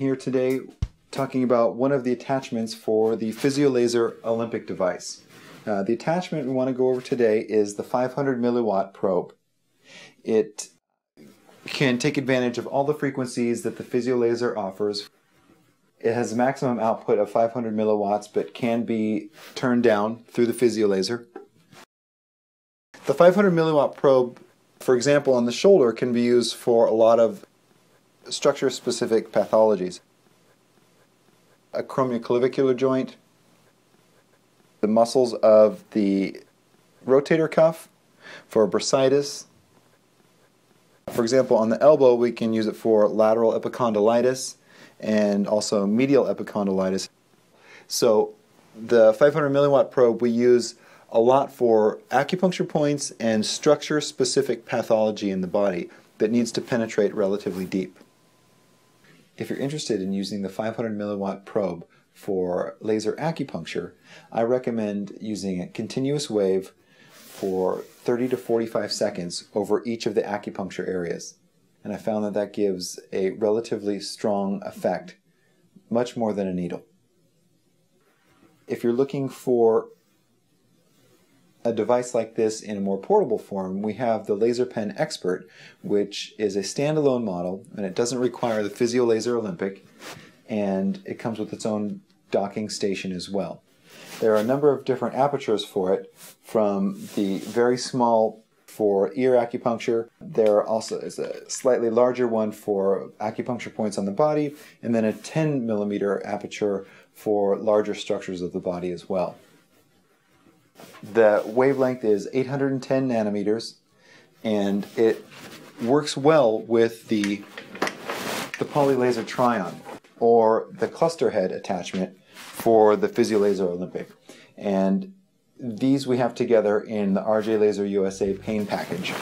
here today talking about one of the attachments for the PhysioLaser Olympic device. Uh, the attachment we want to go over today is the 500 milliwatt probe. It can take advantage of all the frequencies that the PhysioLaser offers. It has a maximum output of 500 milliwatts but can be turned down through the PhysioLaser. The 500 milliwatt probe, for example, on the shoulder can be used for a lot of structure specific pathologies. A acromioclavicular joint, the muscles of the rotator cuff for bursitis. For example, on the elbow, we can use it for lateral epicondylitis and also medial epicondylitis. So the 500 milliwatt probe we use a lot for acupuncture points and structure specific pathology in the body that needs to penetrate relatively deep. If you're interested in using the 500 milliwatt probe for laser acupuncture, I recommend using a continuous wave for 30 to 45 seconds over each of the acupuncture areas. And I found that that gives a relatively strong effect, much more than a needle. If you're looking for a device like this in a more portable form, we have the LaserPen Expert, which is a standalone model, and it doesn't require the PhysioLaser Olympic, and it comes with its own docking station as well. There are a number of different apertures for it, from the very small for ear acupuncture. There also is a slightly larger one for acupuncture points on the body, and then a 10 millimeter aperture for larger structures of the body as well. The wavelength is 810 nanometers, and it works well with the the PolyLaser Trion or the cluster head attachment for the PhysioLaser Olympic. And these we have together in the RJ Laser USA pain package.